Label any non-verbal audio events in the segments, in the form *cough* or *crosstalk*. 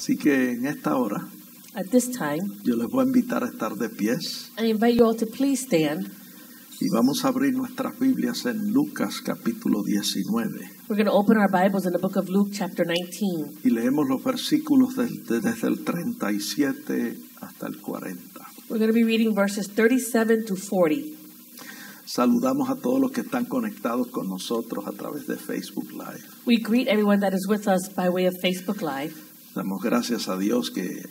Así que en esta hora At this time, yo les voy a invitar a estar de pies I invite you all to please stand. y vamos a abrir nuestras Biblias en Lucas capítulo 19 We're going to open our Bibles in the book of Luke, chapter 19. y leemos los versículos del- de- desde el 37 hasta el 40. We're going to be reading verses 37 to 40. Saludamos a todos los que están conectados con nosotros a través de Facebook Live. We greet everyone that is with us by way of Facebook Live. Damos gracias a Dios que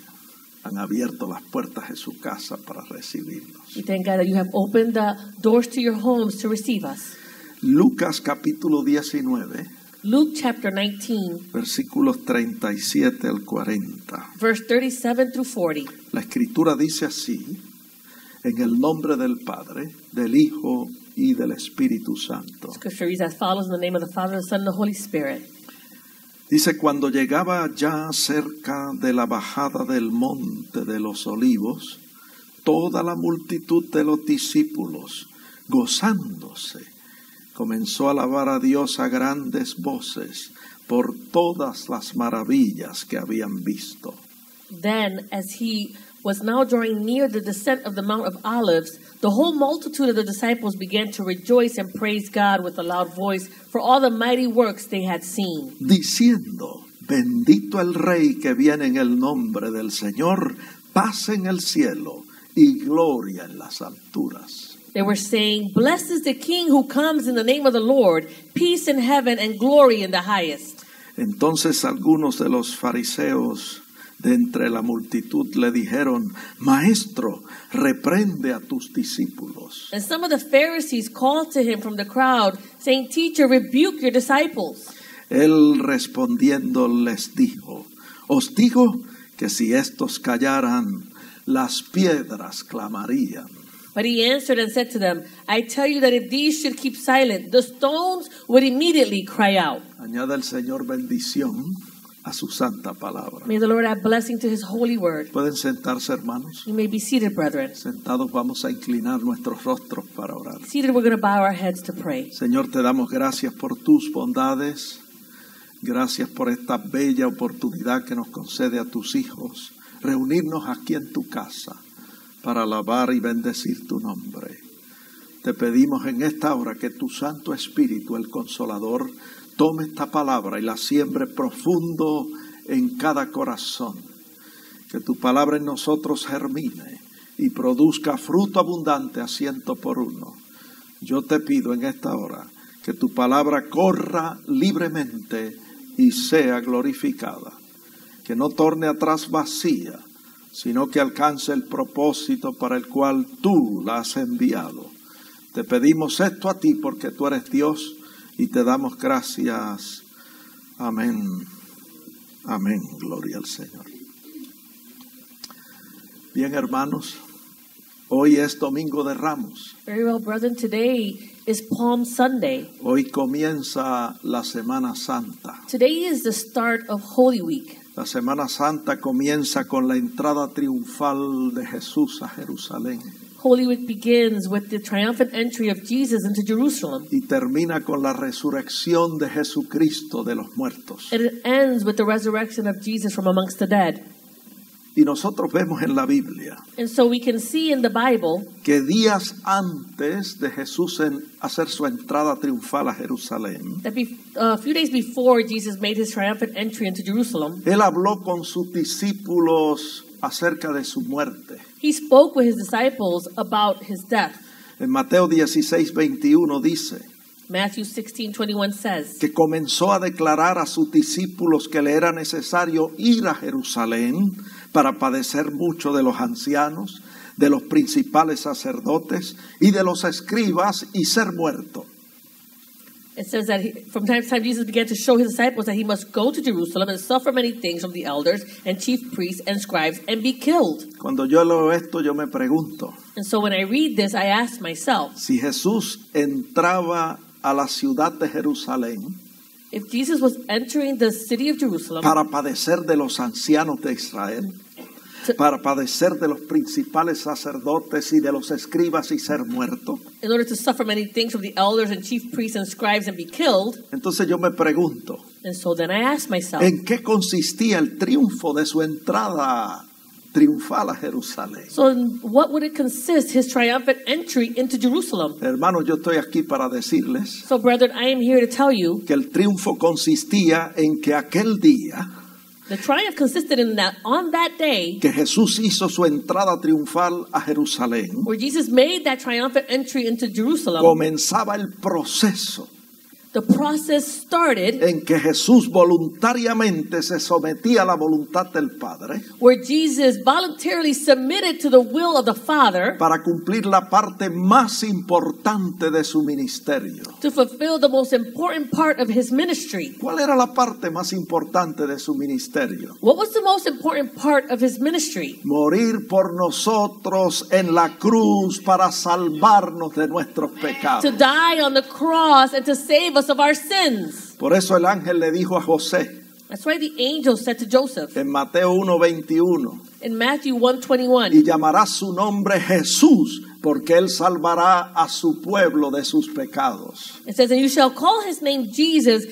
han abierto las puertas de su casa para recibirnos. We thank God that you have opened the doors to your homes to receive us. Lucas capítulo 19, Luke, chapter 19, versículos 37 al 40. verse 37 through 40. La escritura dice así, en el nombre del Padre, del Hijo y del Espíritu Santo. Scripture reads as follows in the name of the Father, the Son, and the Holy Spirit. Dice, cuando llegaba ya cerca de la bajada del monte de los olivos, toda la multitud de los discípulos, gozándose, comenzó a alabar a Dios a grandes voces por todas las maravillas que habían visto. Then, as he was now drawing near the descent of the Mount of Olives, the whole multitude of the disciples began to rejoice and praise God with a loud voice for all the mighty works they had seen, diciendo, bendito el Rey que viene en el nombre del Señor, paz en el cielo y gloria en las alturas. They were saying, Blessed is the King who comes in the name of the Lord, peace in heaven and glory in the highest. Entonces algunos de los fariseos de entre la multitud le dijeron, Maestro, reprende a tus discípulos. And some of the Pharisees called to him from the crowd, saying, Teacher, rebuke your disciples. Él respondiendo les dijo, Os digo que si estos callaran, las piedras clamarían. But he answered and said to them, I tell you that if these should keep silent, the stones would immediately cry out. Añade el Señor bendición a su santa palabra. May the Lord add blessing to his holy word. Pueden sentarse, hermanos. You may be seated, brethren. Sentados vamos a inclinar nuestros rostros para orar. Seated, we're going to bow our heads to pray. Señor, te damos gracias por tus bondades. Gracias por esta bella oportunidad que nos concede a tus hijos reunirnos aquí en tu casa para alabar y bendecir tu nombre. Te pedimos en esta hora que tu Santo Espíritu, el Consolador, tome esta palabra y la siembre profundo en cada corazón. Que tu palabra en nosotros germine y produzca fruto abundante a ciento por uno. Yo te pido en esta hora que tu palabra corra libremente y sea glorificada. Que no torne atrás vacía, sino que alcance el propósito para el cual tú la has enviado. Te pedimos esto a ti porque tú eres Dios y te damos gracias. Amén. Amén. Gloria al Señor. Bien, hermanos, hoy es Domingo de Ramos. Very well, brethren. Today is Palm Sunday. Hoy comienza la Semana Santa. Today is the start of Holy Week. La Semana Santa comienza con la entrada triunfal de Jesús a Jerusalén Holy Week begins with the triumphant entry of Jesus into Jerusalem. y termina con la resurrección de Jesucristo de los muertos. And it ends with the resurrection of Jesus from amongst the dead. Y nosotros vemos en la Biblia And so we can see in the Bible que días antes de Jesús en hacer su entrada triunfal a Jerusalén, that be, uh, a few days before Jesus made his triumphant entry into Jerusalem, Él habló con sus discípulos acerca de su muerte. he spoke with his disciples about his death. En Mateo 16, 21 dice, Matthew 16 21 says, que comenzó a declarar a sus discípulos que le era necesario ir a Jerusalén para padecer mucho de los ancianos, de los principales sacerdotes y de los escribas y ser muerto. It says that he, from time to time Jesus began to show his disciples that he must go to Jerusalem and suffer many things from the elders and chief priests and scribes and be killed. Cuando yo leo esto, yo me pregunto, And so when I read this, I ask myself, si Jesús entraba a la ciudad de Jerusalén if Jesus was entering the city of Jerusalem para padecer de los ancianos de Israel, para padecer de los principales sacerdotes y de los escribas y ser muerto, in order to suffer many things from the elders and chief priests and scribes and be killed, entonces yo me pregunto, And so then I asked myself, ¿En qué consistía el triunfo de su entrada triunfal a Jerusalén? so what would it consist, his triumphant entry into Jerusalem? Hermanos, yo estoy aquí para decirles So, brethren, I am here to tell you que el triunfo consistía en que aquel día the triumph consisted in that on that day que Jesús hizo su entrada triunfal a Jerusalén, where Jesus made that triumphant entry into Jerusalem, comenzaba el proceso the process started en que Jesús voluntariamente se sometía a la voluntad del Padre where Jesus voluntarily submitted to the will of the Father para cumplir la parte más importante de su ministerio. to fulfill the most important part of his ministry. ¿Cuál era la parte más importante de su ministerio? What was the most important part of his ministry? Morir por nosotros en la cruz para salvarnos de nuestros pecados. To die on the cross and to save us of our sins. Por eso el ángel le dijo a José That's why the angel said to Joseph en Mateo 1:21, in Matthew 121, y llamará su nombre Jesús, porque él salvará a su pueblo de sus pecados. it says, And you shall call his name Jesus,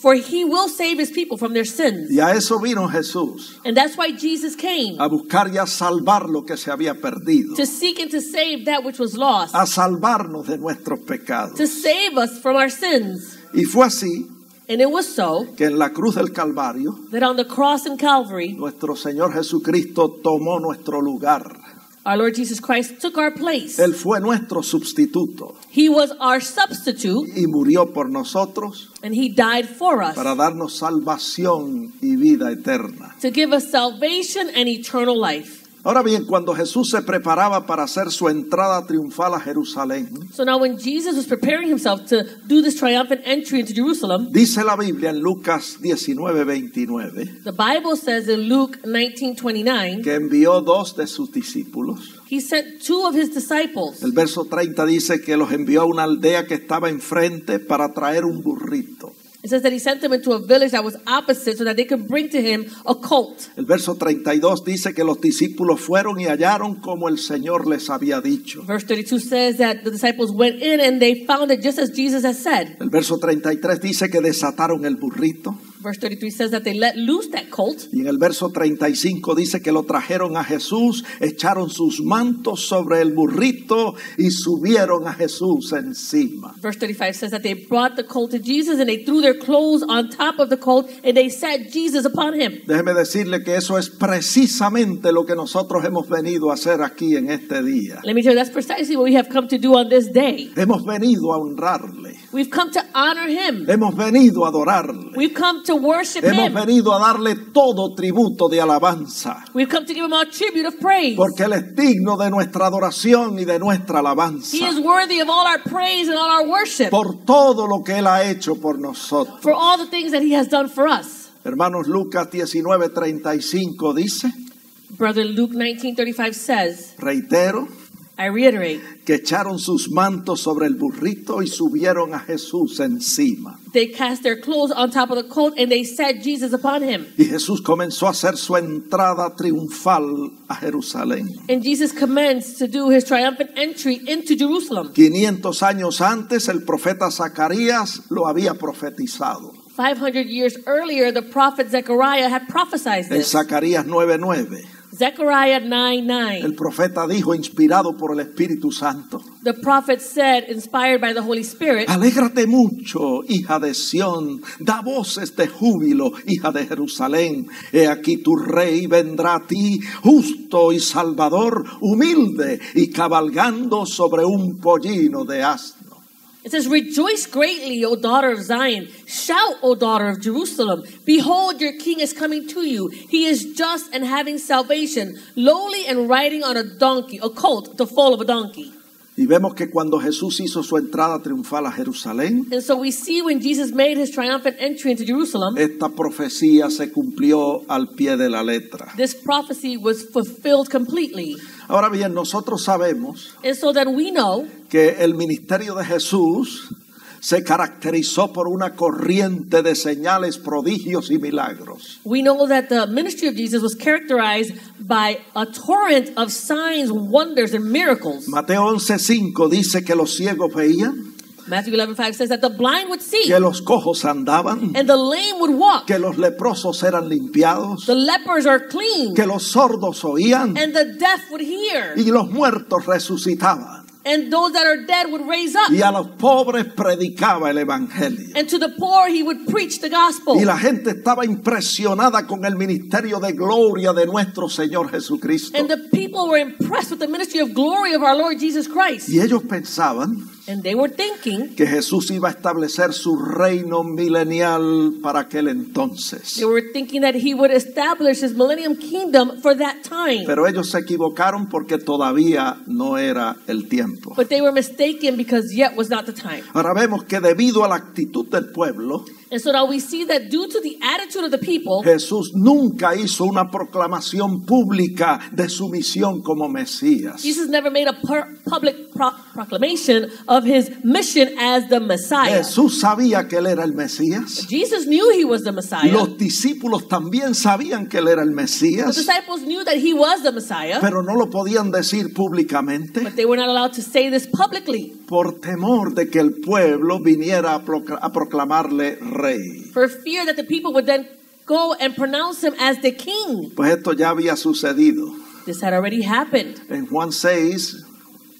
for he will save his people from their sins. Y a eso vino Jesús, And that's why Jesus came a buscar y a salvar lo que se había perdido, to seek and to save that which was lost, a salvarnos de nuestros pecados. to save us from our sins. Y fue así And it was so que en la cruz del Calvario that on the cross in Calvary, nuestro Señor Jesucristo tomó nuestro lugar. Our Lord Jesus Christ took our place. Él fue nuestro sustituto He was our substitute, y murió por nosotros and he died for us para darnos salvación y vida eterna. to give us salvation and eternal life. Ahora bien, cuando Jesús se preparaba para hacer su entrada triunfal a Jerusalén, So now, when Jesus was preparing himself to do this triumphant entry into Jerusalem, dice la Biblia en Lucas 19, 29, the Bible says in Luke 19:29, que envió dos de sus discípulos. he sent two of his disciples. El verso 30 dice que los envió a una aldea que estaba enfrente para traer un burrito. It says that he sent them into a village that was opposite so that they could bring to him a colt. El verso 32 dice que los discípulos fueron y hallaron como el Señor les había dicho. Verse 32 says that the disciples went in and they found it just as Jesus had said. El verso 33 dice que desataron el burrito. Verse 33 says that they let loose that colt. Y en el verso 35 dice que lo trajeron a Jesús, echaron sus mantos sobre el burrito y subieron a Jesús encima. Verse 35 says that they brought the colt to Jesus and they threw their clothes on top of the colt and they sat Jesus upon him. Déjeme decirle que eso es precisamente lo que nosotros hemos venido a hacer aquí en este día. Let me tell you, that's precisely what we have come to do on this day. Hemos venido a honrarle, We've come to honor him. hemos venido a adorarle, We've come to worship hemos him. venido a darle todo tributo de alabanza, We've come to give him our tribute of praise. porque Él es digno de nuestra adoración y de nuestra He alabanza, is worthy of all our praise and all our worship por todo lo que Él ha hecho por nosotros. for all the things that he has done for us. Hermanos, Lucas 19:35 dice, Brother Luke 19:35 says, reitero, I reiterate, que echaron sus mantos sobre el burrito y subieron a Jesús encima. they cast their clothes on top of the colt and they set Jesus upon him. Y Jesús comenzó a hacer su entrada triunfal a Jerusalén. And Jesus commenced to do his triumphant entry into Jerusalem. 500 años antes el profeta Zacarías lo había profetizado. 500 years earlier, the prophet Zechariah had prophesied En this. Zacarías 9:9 Zechariah 9 9. el profeta dijo, inspirado por el Espíritu Santo, The prophet said, inspired by the Holy Spirit, Alégrate mucho, hija de Sión, da voces de júbilo, hija de Jerusalén. He aquí tu rey vendrá a ti, justo y salvador, humilde y cabalgando sobre un pollino de asno. It says, Rejoice greatly, O daughter of Zion. Shout, O daughter of Jerusalem. Behold, your king is coming to you. He is just and having salvation, lowly and riding on a donkey, a colt, the foal of a donkey. Y vemos que cuando Jesús hizo su entrada triunfal a Jerusalén, And so we see when Jesus made his triumphant entry into Jerusalem, esta profecía se cumplió al pie de la letra. this prophecy was fulfilled completely. Ahora bien, nosotros sabemos so then we know que el ministerio de Jesús se caracterizó por una corriente de señales, prodigios y milagros. We know that the ministry of Jesus was characterized by a torrent of signs, wonders, and miracles. Mateo 11:5 dice que los ciegos veían, Matthew 11:5 says that the blind would see que los cojos andaban, and the lame would walk. que los leprosos eran limpiados, The lepers are clean que los sordos oían and the deaf would hear y los muertos resucitaban. And those that are dead would raise up. Y a los pobres predicaba el evangelio. And to the poor he would preach the gospel. Y la gente estaba impresionada con el ministerio de gloria de nuestro Señor Jesucristo. And the people were impressed with the ministry of glory of our Lord Jesus Christ. Y ellos pensaban And they were thinking, que Jesús iba a establecer su reino milenial para aquel entonces. they were thinking that he would establish his millennium kingdom for that time. Pero ellos se equivocaron porque todavía no era el tiempo. But they were mistaken because yet was not the time. Ahora vemos que debido a la actitud del pueblo, And so now we see that due to the attitude of the people, Jesús nunca hizo una proclamación pública de su misión como Mesías. Jesus never made a public pro- proclamation of his mission as the Messiah. Jesús sabía que él era el Mesías. Jesus knew he was the Messiah. Los discípulos también sabían que él era el The Mesías, disciples knew that he was the Messiah, pero no lo podían decir públicamente but they were not allowed to say this publicly por temor de que el pueblo viniera a, procla- a proclamarle rey. for fear that the people would then go and pronounce him as the king. Pues esto ya había sucedido. This had already happened. En Juan 6,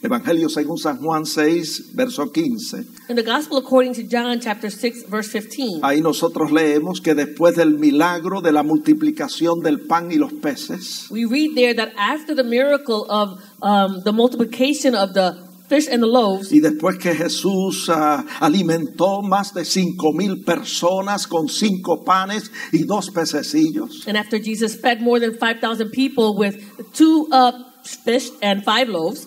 Evangelio según San Juan 6, verso 15, In the Gospel according to John chapter 6 verse 15, ahí nosotros leemos que después del milagro de la multiplicación del pan y los peces, we read there that after the miracle of um, the multiplication of the fish and the loaves, y después que Jesús ah, alimentó más de cinco mil personas con cinco panes y dos pececillos, and after Jesus fed more than 5,000 people with two uh, fish and five loaves,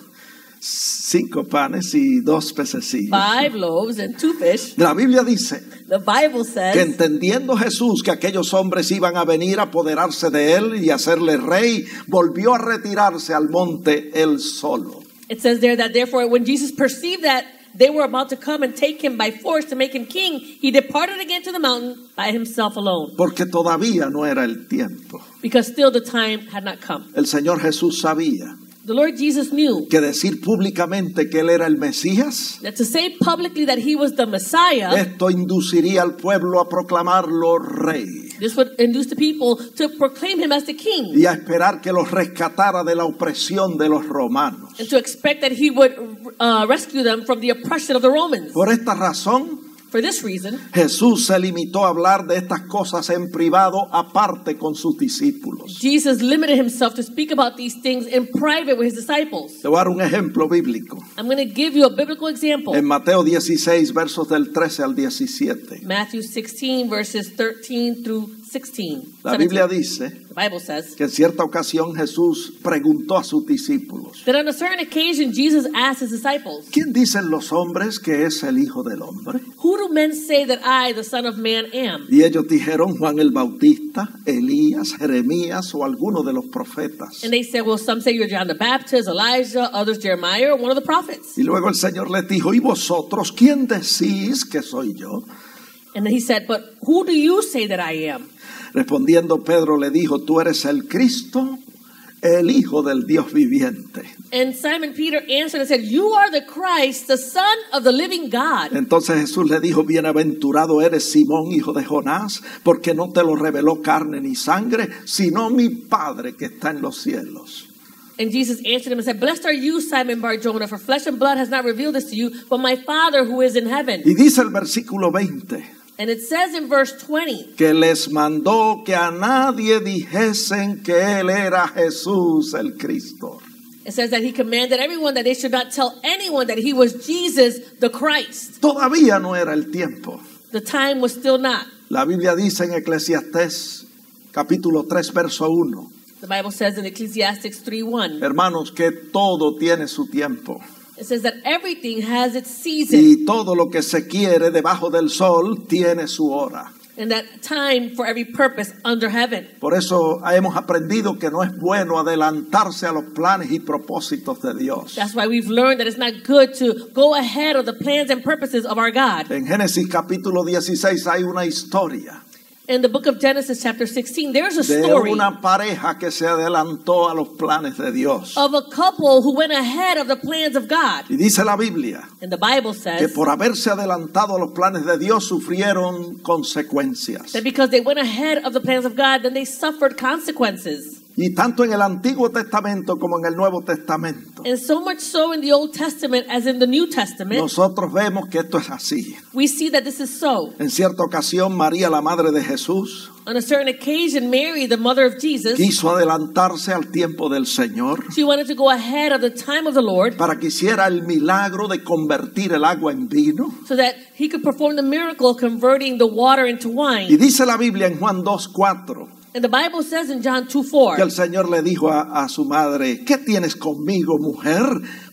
cinco panes y dos pececillos. five loaves and two fish, La Biblia dice the Bible que says entendiendo Jesús que aquellos hombres iban a venir a apoderarse de él y hacerle rey, volvió a retirarse al monte él solo. It says there that therefore, when Jesus perceived that they were about to come and take him by force to make him king, he departed again to the mountain by himself alone, Porque todavía no era el tiempo. because still the time had not come. El Señor Jesús sabía The Lord Jesus knew que decir públicamente que él era el Mesías, that to say publicly that he was the Messiah, esto induciría al pueblo a proclamarlo rey this would induce the people to proclaim him as the king y a esperar que los rescatara de la opresión de los romanos. and to expect that he would uh, rescue them from the oppression of the Romans. Por esta razón, For this reason, Jesús se limitó a hablar de estas cosas en privado aparte con sus discípulos. Jesus limited himself to speak about these things in private with his disciples. Te voy a dar un ejemplo bíblico. I'm going to give you a biblical example. En Mateo 16, versos del 13 al 17. Matthew 16, verses 13 through 16. La 17. Biblia dice The Bible says que en cierta ocasión Jesús preguntó a sus discípulos, that on a certain occasion Jesus asked his disciples, ¿quién dicen los hombres que es el Hijo del Hombre? Who do men say that I, the Son of Man, am? Y ellos dijeron Juan el Bautista, Elías, Jeremías o alguno de los profetas. And they said, Well, some say you're John the Baptist, Elijah, others Jeremiah, or one of the prophets. Y luego el Señor les dijo, ¿y vosotros quién decís que soy yo? And then he said, But who do you say that I am? Respondiendo Pedro le dijo, tú eres el Cristo, el Hijo del Dios viviente. And Simon Peter answered and said, You are the Christ, the Son of the living God. Entonces Jesús le dijo, bienaventurado eres Simón, hijo de Jonás, porque no te lo reveló carne ni sangre, sino mi Padre que está en los cielos. And Jesus answered him and said, Blessed are you, Simon Bar Jonah, for flesh and blood has not revealed this to you, but my Father who is in heaven. Y dice el versículo 20 And it says in verse 20 que les mandó que a nadie dijesen que él era Jesús el Cristo. It says that he commanded everyone that they should not tell anyone that he was Jesus the Christ. Todavía no era el tiempo. The time was still not. La Biblia dice en Eclesiastés capítulo 3 verso 1, The Bible says in Ecclesiastes 3:1. hermanos, que todo tiene su tiempo. It says that everything has its season Y todo lo que se quiere debajo del sol tiene su hora. and that time for every purpose under heaven. Por eso hemos aprendido que no es bueno adelantarse a los planes y propósitos de Dios. That's why we've learned that it's not good to go ahead of the plans and purposes of our God. En Génesis capítulo 16 hay una historia In the book of Genesis, chapter 16, there's a de story una pareja que se adelantó a los planes de Dios. of a couple who went ahead of the plans of God. Y dice la Biblia And the Bible que says por haberse adelantado a los planes de Dios sufrieron consecuencias. that because they went ahead of the plans of God, then they suffered consequences. Y tanto en el Antiguo Testamento como en el Nuevo Testamento, And so much so in the Old Testament as in the New Testament, nosotros vemos que esto es así. we see that this is so. En cierta ocasión, María, la madre de Jesús, On a certain occasion, Mary, the mother of Jesus, quiso adelantarse al tiempo del Señor she wanted to go ahead of the time of the Lord para que hiciera el milagro de convertir el agua en vino. so that he could perform the miracle of converting the water into Y wine. dice la Biblia en Juan 2.4 And the Bible says in John 2 4, que el Señor le dijo a, a su madre, ¿qué tienes conmigo, mujer?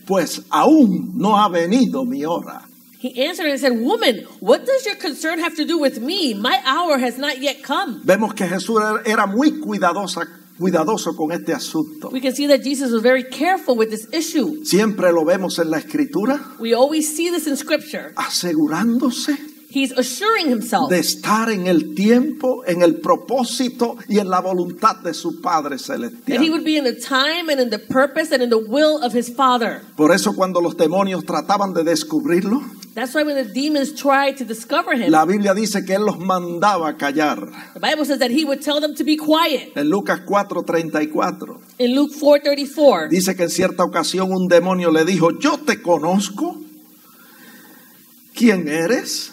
Pues aún no ha venido mi hora. he answered and said, Woman, what does your concern have to do with me? My hour has not yet come. Vemos que Jesús era- era muy cuidadosa, cuidadoso con este asunto. We can see that Jesus was very careful with this issue. Siempre lo vemos en la escritura, We always see this in Scripture. asegurándose He's assuring himself de estar en el tiempo, en el propósito y en la voluntad de su Padre that he Celestial. would be in the time and in the purpose and in the will of his Father. Por eso cuando los demonios trataban de descubrirlo, That's why when the demons tried to discover him, la Biblia dice que Él los mandaba callar. the Bible says that he would tell them to be quiet. En Lucas 4:34 In Luke 4:34, dice que en cierta ocasión un demonio le dijo, yo te conozco. ¿Quién eres?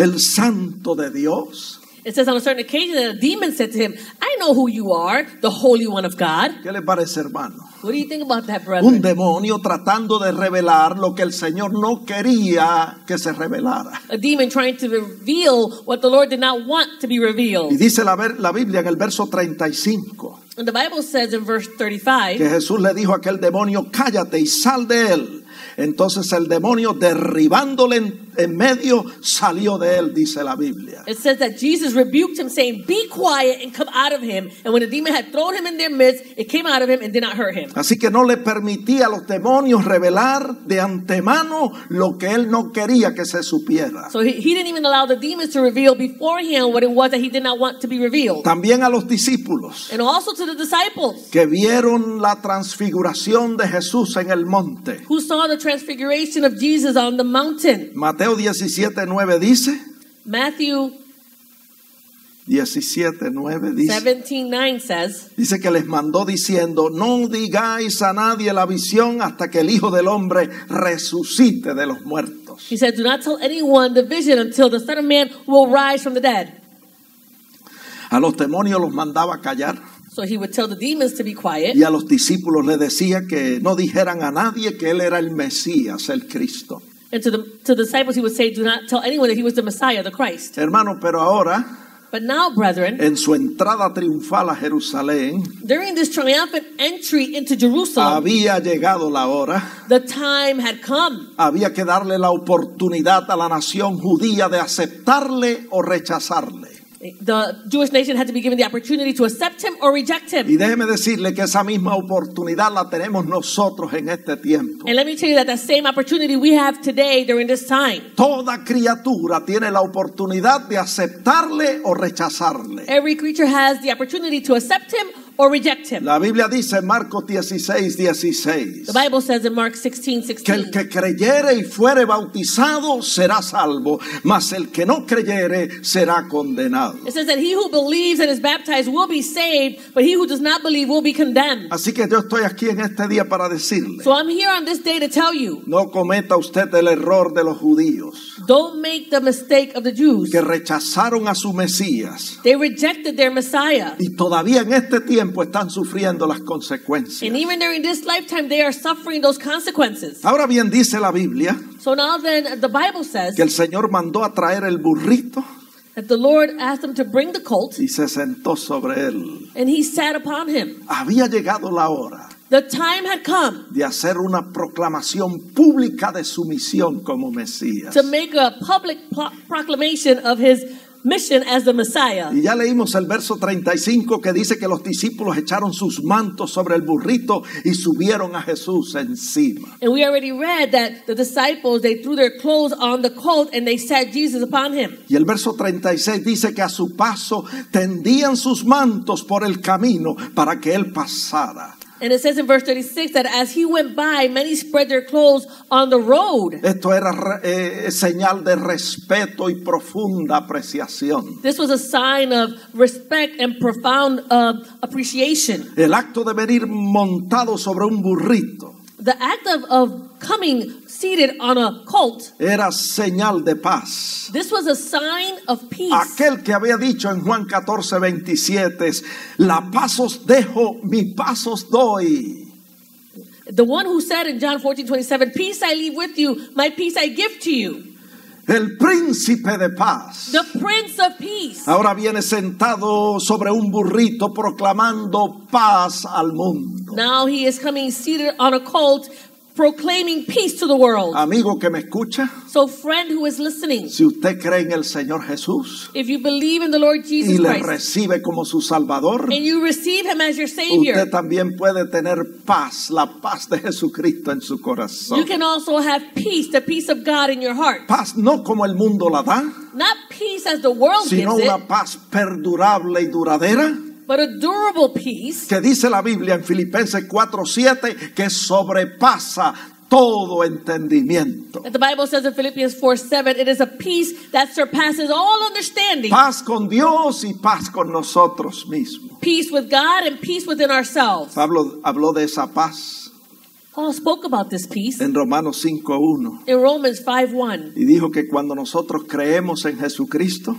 El santo de Dios. it says on a certain occasion that a demon said to him, I know who you are, the Holy One of God. ¿Qué le parece, hermano? What do you think about that, Un brethren? demonio tratando de revelar lo que el Señor no quería que se revelara. A demon trying to reveal what the Lord did not want to be Y revealed. dice la, la Biblia en el verso 35 And the Bible says in verse que 35, Jesús le dijo a aquel demonio, cállate y sal de él. Entonces el demonio derribándole en, en medio salió de él, dice la Biblia. it says that Jesus rebuked him, saying, Be quiet and come out of him. And when the demon had thrown him in their midst, it came out of him and did not hurt him. Así que no le permitía a los demonios revelar de antemano lo que él no quería que se supiera. So he, he didn't even allow the demons to reveal beforehand what it was that he did not want to be revealed. También a los discípulos And also to the disciples que vieron la transfiguración de Jesús en el monte. who saw the transfiguration of Jesus on the mountain. Mateo 17, 9 dice, Matthew 17, 9 dice, 17 9 says, dice que les mandó diciendo, no digáis a nadie la visión hasta que el Hijo del Hombre resucite de los muertos. He said, Do not tell anyone the vision until the Son of Man will rise from the dead. A los demonios los mandaba callar So he would tell the demons to be quiet. y a los discípulos les decía que no dijeran a nadie que él era el Mesías, el Cristo. And to the, to the disciples, he would say, Do not tell anyone that he was the Messiah, the Christ. Hermano, pero ahora, But now, brethren, en su entrada triunfal a Jerusalén, during this triumphant entry into Jerusalem, había llegado la hora, the time had come. había que darle la oportunidad a la nación judía de aceptarle o rechazarle. The Jewish nation had to be given the opportunity to accept him or reject him. Y déjeme decirle que esa misma oportunidad la tenemos nosotros en este tiempo. And let me tell you that the same opportunity we have today during this time. Toda criatura tiene la oportunidad de aceptarle o rechazarle. Every creature has the opportunity to accept him or reject him. La Biblia dice en Marcos 16, 16, The Bible says in Mark 16 que el 16 que creyere y fuere bautizado será salvo, mas el que no creyere será condenado. It says that he who believes and is baptized will be saved, but he who does not believe will be condemned. Así que yo estoy aquí en este día para decirle, So I'm here on this day to tell you no cometa usted el error de los judíos don't make the mistake of the Jews. que rechazaron a su Mesías They rejected their Messiah. y todavía en este tiempo están sufriendo las consecuencias. And even during this lifetime, they are suffering those consequences. Ahora bien dice la Biblia So now then, the Bible says que el Señor mandó a traer el burrito that the Lord asked them to bring the colt, y se sentó sobre él. and he sat upon him. Había llegado la hora The time had come de hacer una proclamación pública de su misión como Mesías. to make a public pro- proclamation of his mission as the Messiah. Y ya leímos el verso 35 que dice que los discípulos echaron sus mantos sobre el burrito y subieron a Jesús encima. And we already read that the disciples, they threw their clothes on the colt and they sat Jesus upon him. Y el verso 36 dice que a su paso tendían sus mantos por el camino para que él pasara. And it says in verse 36 that as he went by, many spread their clothes on the road. Esto era re- eh, señal de respeto y profunda apreciación. This was a sign of respect and profound uh, appreciation. El acto de venir montado sobre un burrito The act of, of coming seated on a colt, era señal de paz. this was a sign of peace. Aquel que había dicho en Juan 14, 27, es, la paz os dejo, mi paz os doy. The one who said in John 14, 27, Peace I leave with you, my peace I give to you. El príncipe de paz. The Prince of Peace. Ahora viene sentado sobre un burrito proclamando paz al mundo. Now he is coming seated on a colt, proclaiming peace to the world. Amigo que me escucha, So, friend who is listening, si usted cree en el Señor Jesús if you believe in the Lord y Jesus le Christ recibe como su Salvador, and you receive him as your Savior, usted también puede tener paz, la paz de Jesucristo en su you corazón. can also have peace, the peace of God in your heart. Paz no como el mundo la da, Not peace as the world sino gives una it, paz perdurable y duradera. But a durable peace que dice la Biblia en Filipenses 4:7 que sobrepasa todo entendimiento. the Bible says in Philippians 4 7, it is a peace that surpasses all understanding. Paz con Dios y paz con nosotros mismos. Peace with God and peace within ourselves. Pablo habló de esa paz Paul spoke about this peace en Romanos 5:1 in Romans 5 1. y dijo que cuando nosotros creemos en Jesucristo,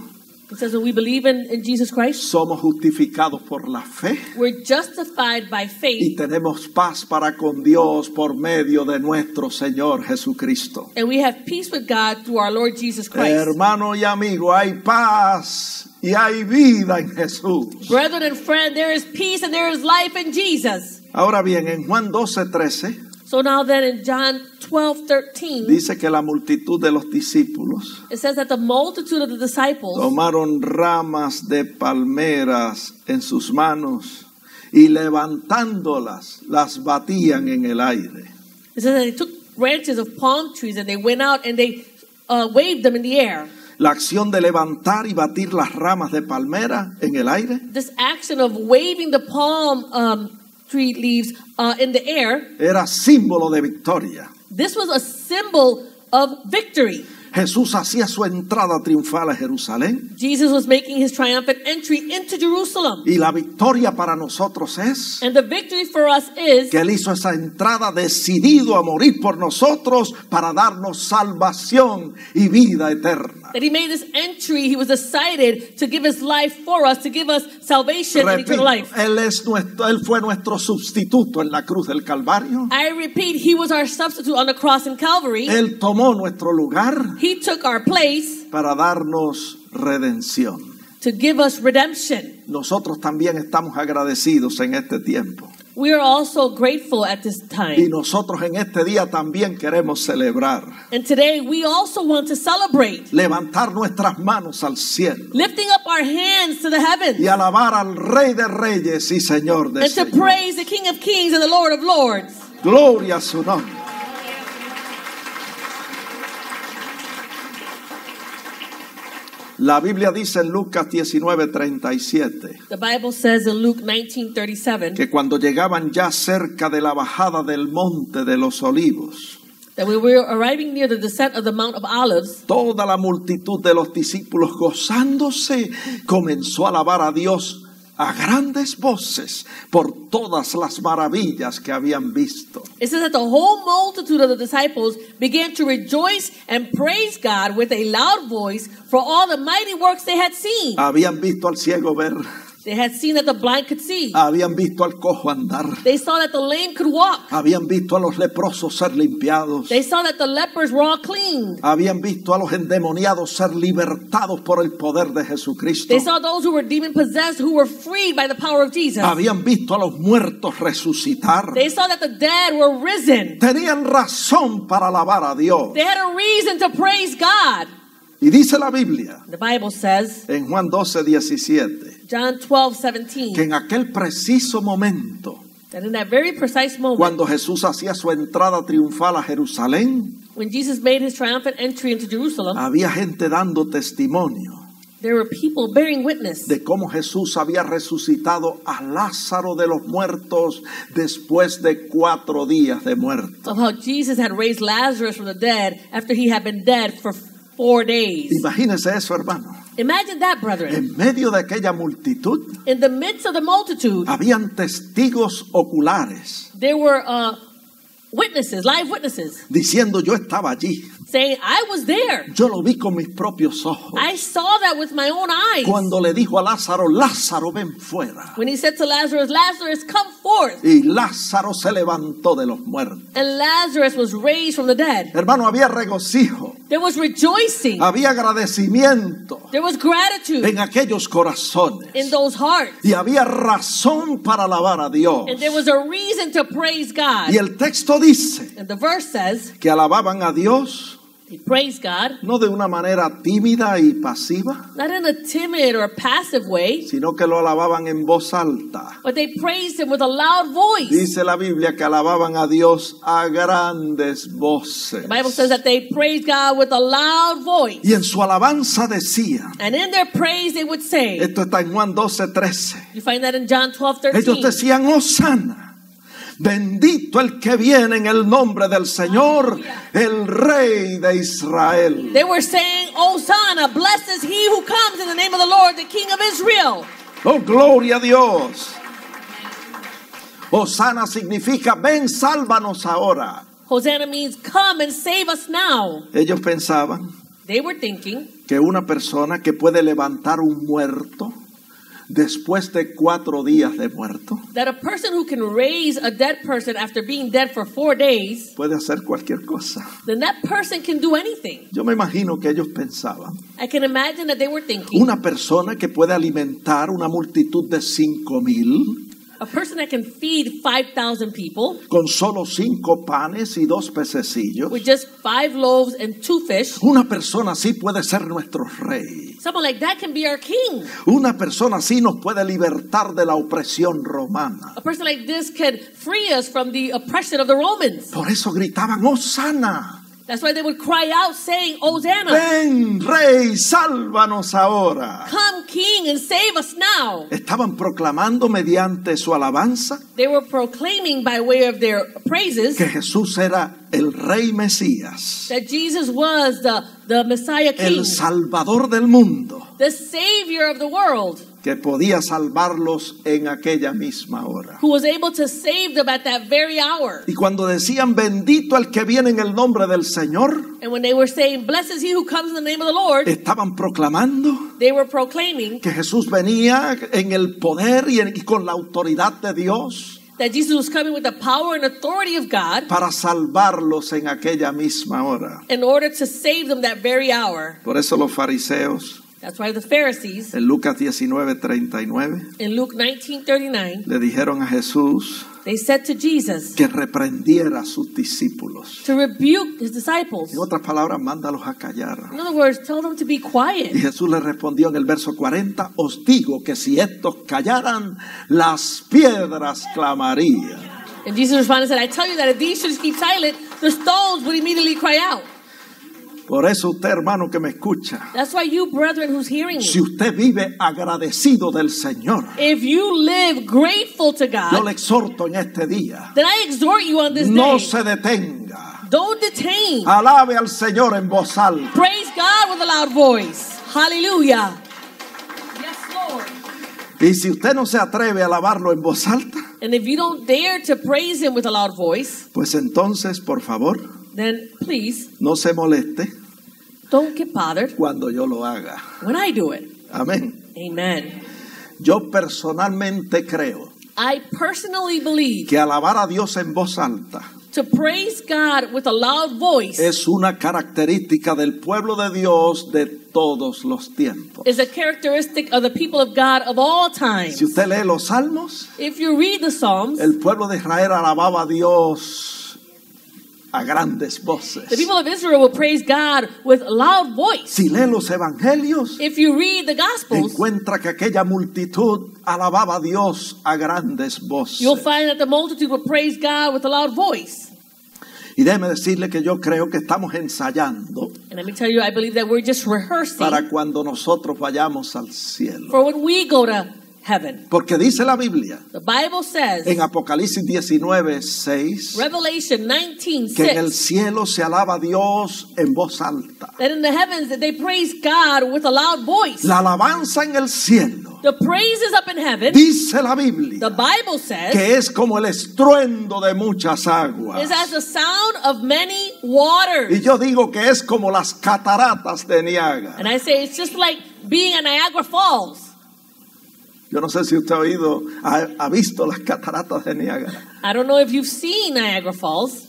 It says when we believe in, in Jesus Christ, somos justificados por la fe we're justified by y faith tenemos paz para con Dios por medio de nuestro Señor Jesucristo. and we have peace with God through our Lord Jesus Christ. Hermano y amigo, hay paz y hay vida en Jesús. Brethren and friend, there is peace and there is life in Jesus. Ahora bien, en Juan 12, 13 So now then in John 12 13, dice que la multitud de los discípulos it says that the multitude of the disciples tomaron ramas de palmeras en sus manos y levantándolas las batían en el aire. it says that they took branches of palm trees and they went out and they uh, waved them in the air. La acción de levantar y batir las ramas de palmera en el aire This action of waving the palm um, tree leaves uh, in the air, era símbolo de victoria. this was a symbol of victory. Jesús hacía su entrada triunfal a Jerusalén Jesus was making his triumphant entry into Jerusalem. y la victoria para nosotros es And the victory for us is que Él hizo esa entrada decidido a morir por nosotros para darnos salvación y vida eterna. that he made this entry. He was decided to give his life for us, to give us salvation and eternal life. él, es nuestro, él fue nuestro sustituto en la cruz del Calvario. I repeat, he was our substitute on the cross in Calvary. Él tomó nuestro lugar He took our place para darnos redención. to give us redemption. Nosotros también estamos agradecidos en este tiempo. We are also grateful at this Y time. nosotros en este día también queremos celebrar, And today we also want to celebrate, levantar nuestras manos al cielo lifting up our hands to the heavens y alabar al Rey de Reyes y Señor de and to Señores. praise the King of Kings and the Lord of Lords. Gloria a su nombre. La Biblia dice en Lucas 19:37 The Bible says in Luke 19:37 que cuando llegaban ya cerca de la bajada del monte de los olivos, that we were arriving near the descent of the Mount of Olives, toda la multitud de los discípulos gozándose comenzó a alabar a Dios a grandes voces por todas las maravillas que habían visto. it says that the whole multitude of the disciples began to rejoice and praise God with a loud voice for all the mighty works they had seen. Habían visto al ciego ver, They had seen that the blind could see. habían visto al cojo andar, They saw that the lame could walk. habían visto a los leprosos ser limpiados, They saw that the lepers were all clean. habían visto a los endemoniados ser libertados por el poder de Jesucristo, They saw those who were demon possessed who were freed by the power of Jesus. habían visto a los muertos resucitar. They saw that the dead were risen. Tenían razón para alabar a Dios. They had a reason to praise God. Y dice la Biblia The Bible says, en Juan 12, 17, John 12, que 17, en aquel preciso momento, that in that very precise moment, cuando Jesús hacía su entrada triunfal a Jerusalén, when Jesus made his triumphant entry into Jerusalem, había gente dando testimonio there were people bearing witness de cómo Jesús había resucitado a Lázaro de los muertos después de cuatro días de muerte. of how Jesus had raised Lazarus from the dead after he had been dead for four days. Imagínese eso, hermano. Imagine that, brethren. En medio de aquella multitud In the midst of the multitude, habían testigos oculares there were uh, witnesses, live witnesses, diciendo yo estaba allí, saying, I was there. yo lo vi con mis propios ojos. I saw that with my own eyes. Cuando le dijo a Lázaro, Lázaro ven fuera. When he said to Lazarus, Lazarus, come forth. Y Lázaro se levantó de los muertos. And Lazarus was raised from the dead. Hermano, había regocijo, There was rejoicing. había agradecimiento There was gratitude en aquellos corazones. in those hearts. Y había razón para alabar a Dios. And there was a reason to praise God. Y el texto dice And the verse says, que alababan a Dios they praised God, no de una manera tímida y pasiva, not in a timid or passive way, sino que lo alababan en voz alta. but they praised Him with a loud voice. Dice la Biblia que alababan a Dios a grandes voces. The Bible says that they praised God with a loud voice. Y en su alabanza decían, And in their praise, they would say, esto está en Juan 12, 13. you find that in John 12, Ellos 13. decían, Osana. Bendito el que viene en el nombre del Señor, el Rey de Israel. They were saying, Hosanna, blessed is he who comes in the name of the Lord, the King of Israel. Oh, gloria a Dios. Osana significa, ven, sálvanos ahora. Hosanna means come and save us now. Ellos pensaban They were thinking que una persona que puede levantar un muerto después de cuatro días de muerto that a person who can raise a dead person after being dead for four days, puede hacer cualquier cosa. then that person can do anything. Yo me imagino que ellos pensaban, I can imagine that they were thinking una persona que puede alimentar una multitud de cinco mil a person that can feed 5,000 people con solo cinco panes y dos pececillos. with just five loaves and two fish. Una persona así puede ser nuestro rey. Someone like that can be our king. Una persona así nos puede libertar de la opresión romana. A person like this can free us from the oppression of the Romans. Por eso gritaban, Osana, That's why they would cry out saying, Hosanna, ven rey, sálvanos ahora. come king and save us now. Estaban proclamando mediante su alabanza They were proclaiming by way of their praises que Jesús era el rey Mesías, that Jesus was the, the Messiah king, el salvador del mundo, the savior of the world, que podía salvarlos en aquella misma hora. who was able to save them at that very hour. Y cuando decían bendito el que viene en el nombre del Señor, And when they were saying, Blessed is he who comes in the name of the Lord, estaban proclamando they were proclaiming que Jesús venía en el poder y, en- y con la autoridad de Dios that Jesus was coming with the power and authority of God para salvarlos en aquella misma hora. in order to save them that very hour. Por eso los fariseos That's why the Pharisees en Lucas 19:39 in Luke 19:39 le dijeron a Jesús they said to Jesus que reprendiera a sus discípulos. to rebuke his disciples. En otras palabras, mándalos a callar. In other words, tell them to be Y quiet. Jesús le respondió en el verso 40, os digo que si estos callaran, las piedras clamarían. And Jesus responded and said, I tell you that if these should keep silent, the stones would immediately cry out. Por eso usted, hermano, que me escucha, That's why you, brethren, who's hearing si me, usted vive agradecido del Señor, if you live grateful to yo God, le exhorto en este día, then I exhort you on this no day, se detenga. don't detain. Alabe al Señor en voz alta. Praise God with a loud voice. Hallelujah. Yes, Lord. Y si usted no se atreve a alabarlo en voz alta, And if you don't dare to praise Him with a loud voice, pues entonces, por favor, then please no se moleste don't get bothered cuando yo lo haga. when I do it. Amén. Amen. Yo personalmente creo I personally believe que alabar a Dios en voz alta to praise God with a loud voice es una característica del pueblo de Dios de todos los tiempos. is a characteristic of the people of God of all times. Si usted lee los salmos, If you read the Psalms, el pueblo de Israel alababa a Dios a grandes voces. The people of Israel will praise God with loud voice. Si lee los evangelios, If you read the Gospels, encuentra que aquella multitud alababa a Dios a grandes voces. you'll find that the multitude will praise God with a loud voice. Y déjeme decirle que yo creo que estamos ensayando And let me tell you, I believe that we're just rehearsing para cuando nosotros vayamos al cielo. for when we go to heaven. Porque dice la Biblia The Bible says, en Apocalipsis 19, 6, Revelation 19 que en el 6, cielo se alaba a Dios en voz alta. that in the heavens that they praise God with a loud voice. La alabanza en el cielo, The praise is up in heaven. dice la Biblia, The Bible says, que es como el estruendo de muchas aguas. is as the sound of many waters. Y yo digo que es como las cataratas de Niágara. And I say it's just like being at Niagara Falls. Yo no sé si usted ha oído, ha, ha visto las cataratas de Niágara. I don't know if you've seen Niagara Falls.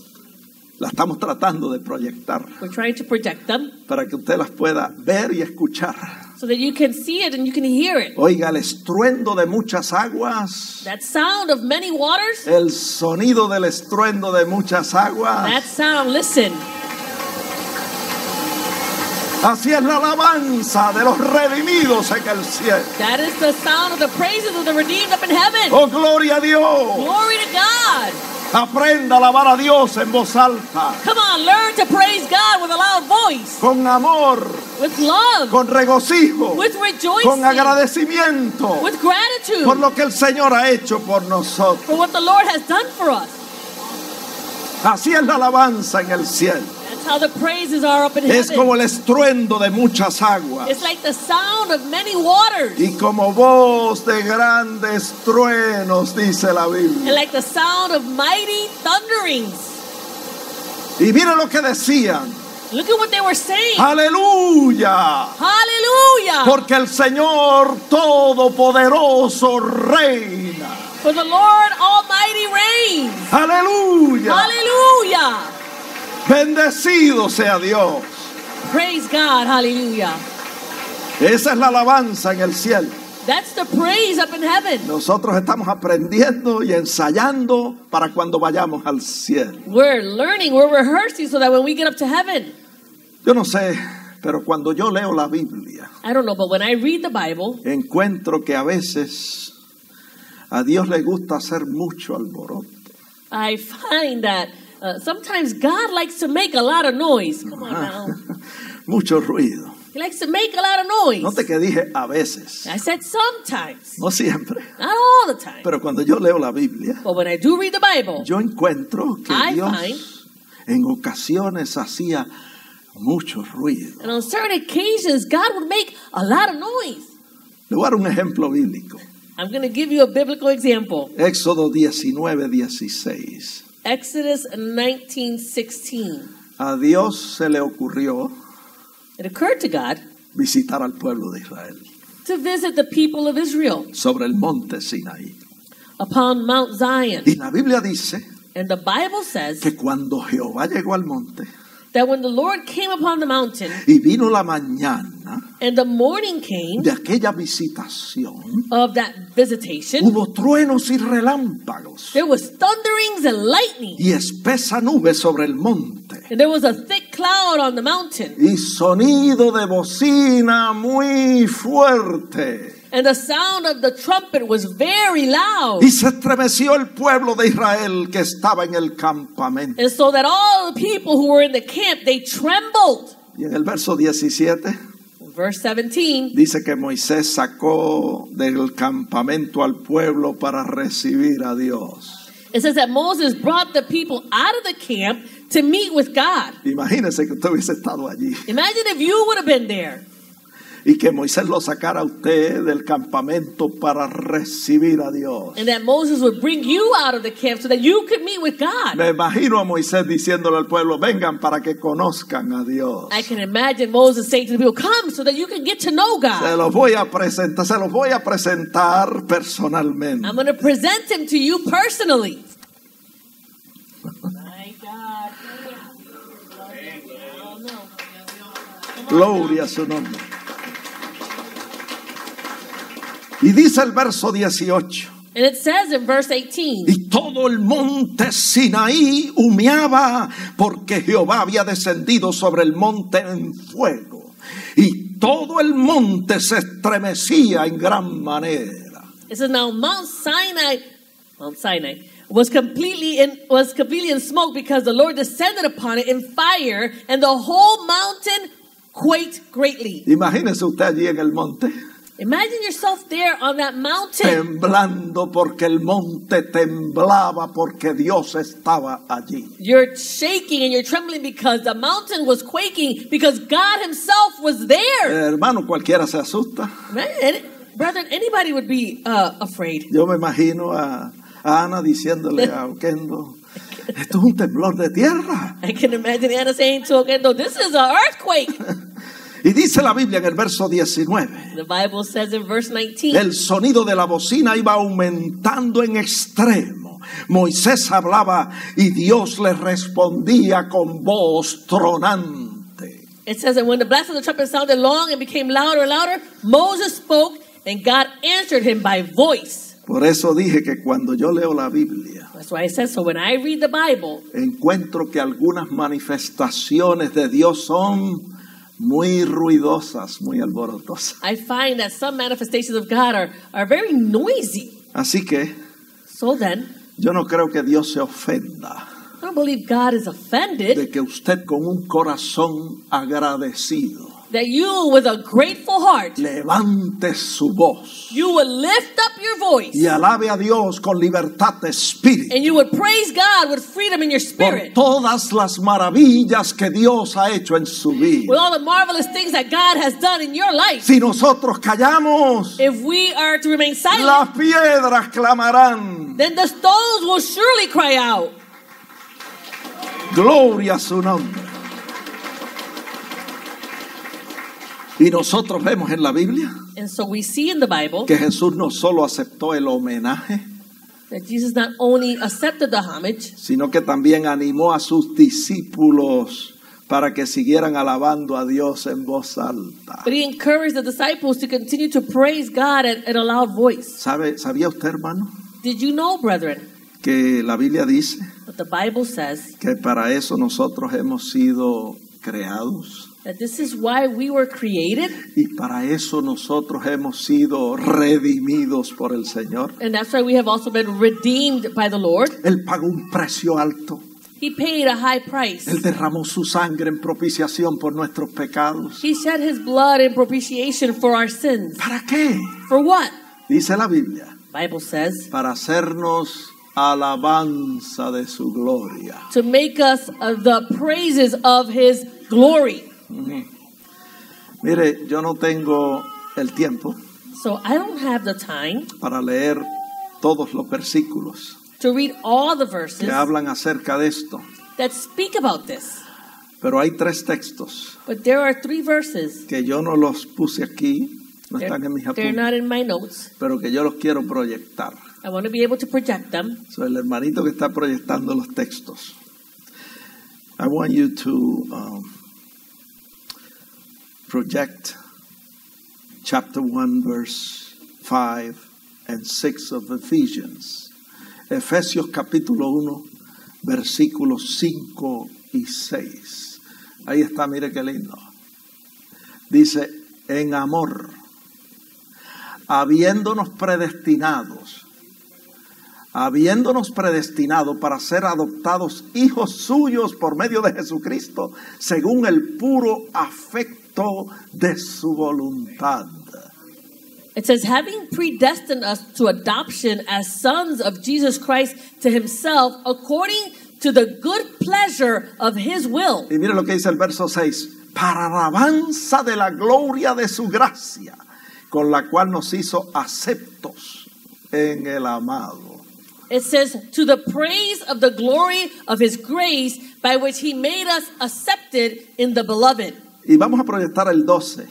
La estamos tratando de proyectar We're trying to project them para que usted las pueda ver y escuchar. so that you can see it and you can hear it. Oiga el estruendo de muchas aguas, That sound of many waters, el sonido del estruendo de muchas aguas. that sound, listen, Así es la alabanza de los redimidos en el cielo. that is the sound of the praises of the redeemed up in heaven. Oh, gloria a Dios. Glory to God. Aprenda a alabar a Dios en voz alta, Come on, learn to praise God with a loud voice, con amor, with love, con regocijo, with con rejoicing, agradecimiento with gratitude por lo que el Señor ha hecho por nosotros. for what the Lord has done for us. Así es la alabanza en el cielo. That's how the praises are up in Es como heaven. el estruendo de muchas aguas It's like the sound of many waters. y como voz de grandes truenos, dice la Biblia. And like the sound of mighty thunderings. Y mire lo que decían. Look at what they were saying. Aleluya. Hallelujah. Porque el Señor Todopoderoso reina. For the Lord Almighty reigns. Aleluya. Hallelujah. Bendecido sea Dios. Praise God. Hallelujah. Esa es la alabanza en el cielo. That's the praise up in heaven. Nosotros estamos aprendiendo y ensayando para cuando vayamos al cielo. We're learning, we're rehearsing so that when we get up to heaven, Yo no sé, pero cuando yo leo la Biblia, I don't know, but when I read the Bible, encuentro que a veces a Dios le gusta hacer mucho alboroto. I find that uh, sometimes God likes to make a lot of noise. Come on now. *laughs* mucho ruido. He likes to make a lot of noise. Note que dije a veces, I said sometimes, no siempre. not all the time. Pero cuando yo leo la Biblia, But when I do read the Bible, yo encuentro que I Dios find- en ocasiones hacía mucho ruido. and on certain occasions, God would make a lot of noise. Le voy a dar un ejemplo bíblico. I'm going to give you a biblical example. Éxodo 19, 16. Exodus 19:16. A Dios se le ocurrió It occurred to God visitar al pueblo de Israel to visit the people of Israel sobre el monte Sinaí. upon Mount Zion. Y la Biblia dice And the Bible says que cuando Jehová llegó al monte that when the Lord came upon the mountain y vino la mañana and the morning came de aquella visitación, of that visitation, hubo truenos y relámpagos there was thunderings and lightning, y espesa nube sobre el monte. And there was a thick cloud on the mountain, y sonido de bocina muy fuerte. And the sound of the trumpet was very loud. Y se estremeció el pueblo de Israel que estaba en el campamento. And so that all the people who were in the camp, they trembled. Y en el verso 17 Verse 17, dice que Moisés sacó del campamento al pueblo para recibir a Dios. it says that Moses brought the people out of the camp to meet with God. Imagínese que usted hubiese estado allí Imagine if you would have been there y que Moisés lo sacara a usted del campamento para recibir a Dios. and that Moses would bring you out of the camp so that you could meet with God. Me imagino a Moisés diciéndole al pueblo, vengan para que conozcan a Dios. I can imagine Moses saying to the people, Come so that you can get to know Se God. los voy a presentar, se los voy a presentar personalmente. I'm going to present him to you personally. My God. Oh, no. Gloria a su nombre. Y dice el verso 18, And it says in verse 18, Y todo el monte Sinaí humeaba porque Jehová había descendido sobre el monte en fuego. Y todo el monte se estremecía en gran manera. it says, Now Mount Sinai, Mount Sinai, was completely in was completely in smoke because the Lord descended upon it in fire, and the whole mountain quaked greatly. Imagínese usted allí en el monte, Imagine yourself there on that mountain, temblando porque el monte temblaba porque Dios estaba allí. you're shaking and you're trembling because the mountain was quaking because God Himself was there. Hermano, cualquiera se asusta. Man, brethren, anybody would be uh, afraid. Yo me imagino a, a Ana diciéndole a Oquendo, esto es un temblor de tierra. I can imagine Anna saying to Ogendo, "This is an earthquake." *laughs* Y dice la Biblia en el verso 19, The Bible says in verse 19. el sonido de la bocina iba aumentando en extremo. Moisés hablaba y Dios le respondía con voz tronante. It says that when the blast of the trumpet sounded long and became louder and louder, Moses spoke and God answered him by voice. Por eso dije que cuando yo leo la Biblia, That's why it says, so when I read the Bible, encuentro que algunas manifestaciones de Dios son muy ruidosas, muy alborotosas. I find that some manifestations of God are, are very noisy. Así que So then, yo no creo que Dios se ofenda I don't believe God is offended de que usted con un corazón agradecido that you, with a grateful heart, levante su voz you would lift up your voice y alabe a Dios con libertad de espíritu and you would praise God with freedom in your por spirit. todas las maravillas que Dios ha hecho en su With vida. all the marvelous things that God has done in your life. Si nosotros callamos, If we are to remain silent, las piedras clamarán. then the stones will surely cry out. Gloria a su nombre. Y nosotros vemos en la Biblia And so we see in the Bible que Jesús no solo aceptó el homenaje, that Jesus not only accepted the homage, sino que también animó a sus discípulos para que siguieran alabando a Dios en voz alta. but he encouraged the disciples to continue to praise God at, at a loud voice. ¿Sabe, ¿Sabía usted, hermano, Did you know, brethren, que la Biblia dice that the Bible says que para eso nosotros hemos sido creados? That this is why we were created, Y para eso nosotros hemos sido redimidos por el Señor. and that's why we have also been redeemed by the Lord? Él pagó un precio alto. He paid a high price. Él derramó su sangre en propiciación por nuestros pecados. He shed his blood in propitiation for our sins. ¿Para qué? For what? Dice la Biblia. Bible says Para hacernos alabanza de su gloria. to make us the praises of his glory. Mire, yo no tengo el tiempo So I don't have the time para leer todos los versículos to read all the verses que hablan acerca de esto, that speak about this. pero hay tres textos But there are three verses. que yo no los puse aquí, no They're, están en mis apuntes, not in my notes. pero que yo los quiero proyectar. I want to be able to project them. So, el hermanito que está proyectando los textos. I want you to um, project chapter 1, verse 5 and 6 of Ephesians. Efesios capítulo 1, versículos 5 y 6. Ahí está, mire qué lindo. Dice, en amor, habiéndonos predestinados habiéndonos predestinado para ser adoptados hijos suyos por medio de Jesucristo, según el puro afecto de su voluntad. It says, having predestined us to adoption as sons of Jesus Christ to himself, according to the good pleasure of his will. Y mire lo que dice el verso 6, para alabanza de la gloria de su gracia, con la cual nos hizo aceptos en el amado. It says, to the praise of the glory of his grace, by which he made us accepted in the beloved. Y vamos a proyectar el 12.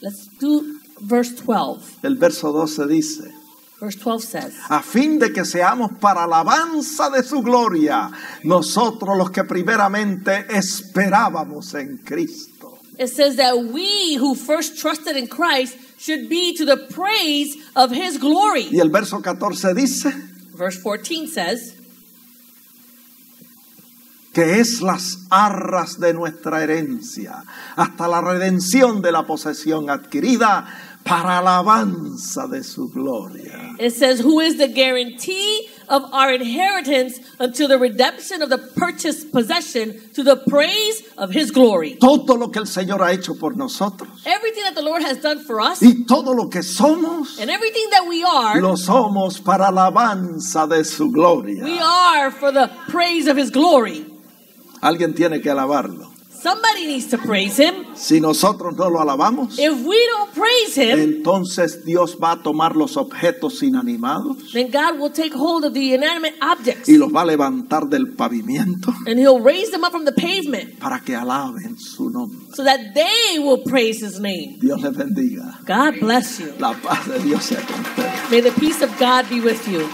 Let's do verse 12. El verso 12 dice, Verse 12 says, a fin de que seamos para alabanza de su gloria, nosotros los que primeramente esperábamos en Cristo. It says that we who first trusted in Christ should be to the praise of his glory. Y el verso 14 dice Verse 14 says, que es las arras de nuestra herencia, hasta la redención de la posesión adquirida para alabanza de su gloria. it says, Who is the guarantee of our inheritance until the redemption of the purchased possession to the praise of his glory. Todo lo que el Señor ha hecho por nosotros Everything that the Lord has done for us y todo lo que somos, and everything that we are, lo somos para alabanza de su gloria. we are for the praise of his glory. Alguien tiene que alabarlo. Somebody needs to praise him. Si nosotros no lo alabamos, If we don't praise him, entonces Dios va a tomar los objetos inanimados then God will take hold of the inanimate objects y los va a levantar del pavimento and he'll raise them up from the pavement para que alaben su nombre. so that they will praise his name. Dios les bendiga. God bless you. La paz de Dios sea con ustedes. May the peace of God be with you.